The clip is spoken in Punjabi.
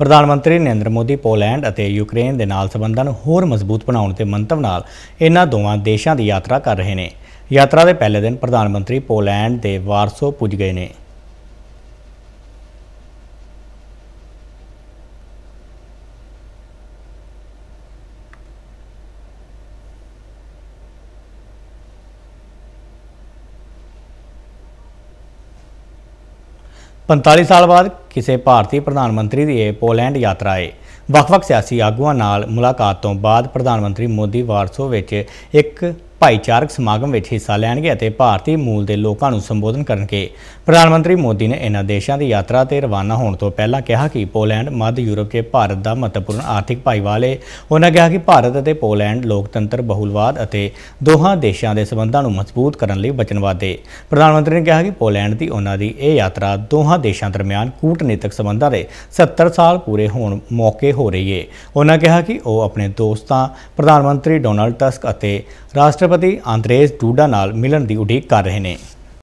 ਪ੍ਰਧਾਨ ਮੰਤਰੀ ਨਰਿੰਦਰ ਮੋਦੀ ਪੋਲੈਂਡ ਅਤੇ ਯੂਕਰੇਨ ਦੇ ਨਾਲ ਸਬੰਧਾਂ ਨੂੰ ਹੋਰ ਮਜ਼ਬੂਤ ਬਣਾਉਣ ਦੇ ਮੰਤਵ ਨਾਲ ਇਹਨਾਂ ਦੋਵਾਂ ਦੇਸ਼ਾਂ ਦੀ ਯਾਤਰਾ ਕਰ ਰਹੇ ਨੇ। ਯਾਤਰਾ ਦੇ ਪਹਿਲੇ ਦਿਨ ਪ੍ਰਧਾਨ ਮੰਤਰੀ ਪੋਲੈਂਡ ਦੇ ਵਾਰਸੋ ਪੁੱਜ ਗਏ ਨੇ। ਪੰਤਾਲੀ ਸਾਲ ਬਾਅਦ ਕਿਸੇ ਭਾਰਤੀ ਪ੍ਰਧਾਨ ਮੰਤਰੀ ਦੀ ਇਹ ਪੋਲੈਂਡ ਯਾਤਰਾ ਹੈ ਵੱਖ-ਵੱਖ ਸਿਆਸੀ ਆਗੂਆਂ ਨਾਲ ਮੁਲਾਕਾਤ ਤੋਂ ਬਾਅਦ ਪ੍ਰਧਾਨ ਮੰਤਰੀ ਮੋਦੀ ਵਾਰਸੋ ਵਿੱਚ ਇੱਕ ਭਾਈਚਾਰਕ ਸਮਾਗਮ ਵਿੱਚ ਹਿੱਸਾ ਲੈਣਗੇ ਅਤੇ ਭਾਰਤੀ ਮੂਲ ਦੇ ਲੋਕਾਂ ਨੂੰ ਸੰਬੋਧਨ ਕਰਨਗੇ। ਪ੍ਰਧਾਨ ਮੰਤਰੀ ਮੋਦੀ ਨੇ ਇਹਨਾਂ ਦੇਸ਼ਾਂ ਦੀ ਯਾਤਰਾ ਤੇ ਰਵਾਨਾ ਹੋਣ ਤੋਂ ਪਹਿਲਾਂ ਕਿਹਾ ਕਿ ਪੋਲੈਂਡ, ਮੱਧ ਯੂਰਪ 'ਚ ਭਾਰਤ ਦਾ ਮਹੱਤਵਪੂਰਨ ਆਰਥਿਕ ਭਾਈਵਾਲ ਹੈ ਉਹਨਾਂ ਕਿਹਾ ਕਿ ਭਾਰਤ ਅਤੇ ਪੋਲੈਂਡ ਲੋਕਤੰਤਰ, ਬਹੁਲਵਾਦ ਅਤੇ ਦੋਹਾਂ ਦੇਸ਼ਾਂ ਦੇ ਸਬੰਧਾਂ ਨੂੰ ਮਜ਼ਬੂਤ ਕਰਨ ਲਈ ਵਚਨਬੱਧ ਹੈ ਪ੍ਰਧਾਨ ਮੰਤਰੀ ਨੇ ਕਿਹਾ ਕਿ ਪੋਲੈਂਡ ਦੀ ਉਹਨਾਂ ਦੀ ਇਹ ਯਾਤਰਾ ਦੋਹਾਂ ਦੇਸ਼ਾਂ ਦਰਮਿਆਨ ਕੂਟਨੀਤਿਕ ਸਬੰਧਾਂ ਦੇ 70 ਸਾਲ ਪੂਰੇ ਹੋਣ ਮੌਕੇ ਹੋ ਰਹੀ ਹੈ ਉਹਨਾਂ ਕਿਹਾ ਕਿ ਉਹ ਆਪਣੇ ਦੋਸਤਾਂ, ਪ੍ਰਧਾਨ ਮੰਤਰੀ ਡੋਨਾਲਡ ਟਸਕ ਅਤੇ ਰਾਸ਼ਟਰ ਰਾਸ਼ਟਰਪਤੀ ਆਂਦਰੇਸ ਡੂਡਾ ਨਾਲ ਮਿਲਣ ਦੀ ਉਡੀਕ ਕਰ ਰਹੇ ਨੇ।